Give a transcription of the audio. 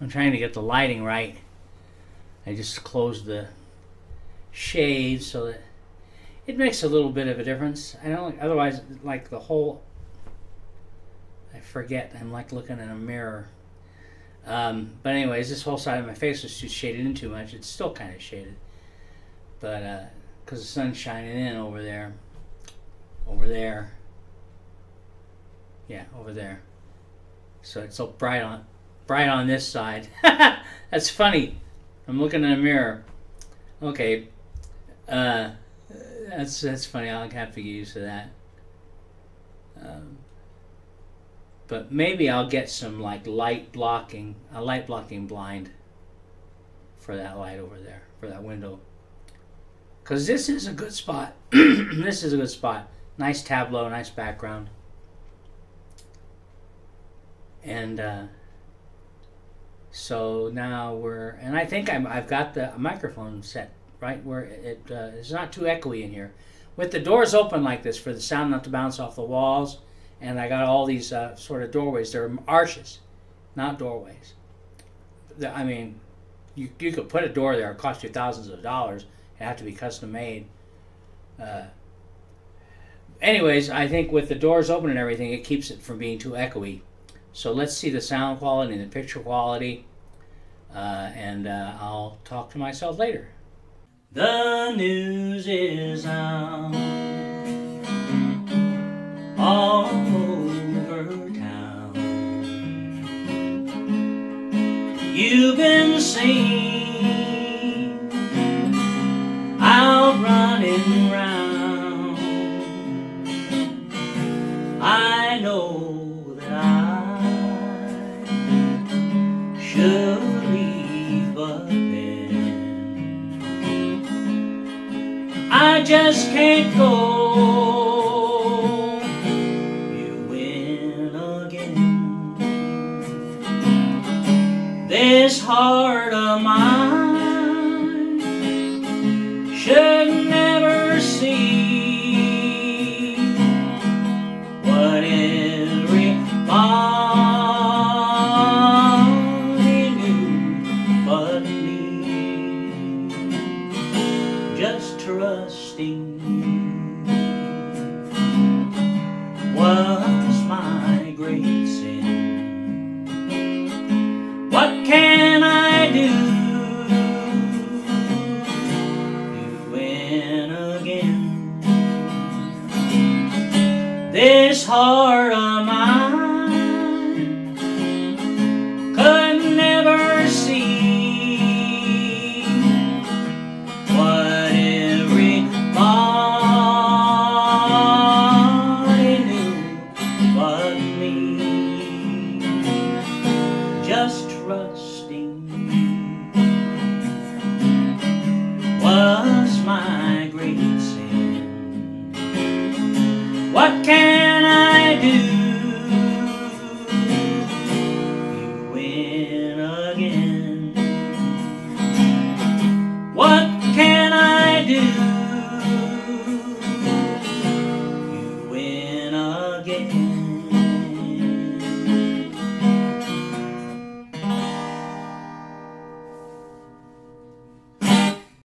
I'm trying to get the lighting right. I just closed the shades so that it makes a little bit of a difference. I don't otherwise like the whole. I forget. I'm like looking in a mirror. Um, but anyways, this whole side of my face was too shaded in too much. It's still kind of shaded, but because the sun's shining in over there, over there. Yeah, over there. So it's so bright on, bright on this side. That's funny. I'm looking in a mirror. Okay. Uh, that's that's funny. I'll have to get used to that. Um, but maybe I'll get some like light blocking, a light blocking blind for that light over there, for that window. Because this is a good spot. this is a good spot. Nice tableau, nice background. And uh, so now we're, and I think I'm, I've got the microphone set right where it uh, it's not too echoey in here. With the doors open like this for the sound not to bounce off the walls, and I got all these uh, sort of doorways. They're arches, not doorways. The, I mean, you, you could put a door there, it cost you thousands of dollars. It have to be custom made. Uh, anyways, I think with the doors open and everything, it keeps it from being too echoey. So let's see the sound quality and the picture quality, and uh, I'll talk to myself later. The news is out all over town. You've been seen out running round. I know I just can't go. You win again. This heart of mine This heart of mine could never see what everybody knew but me. Just trusting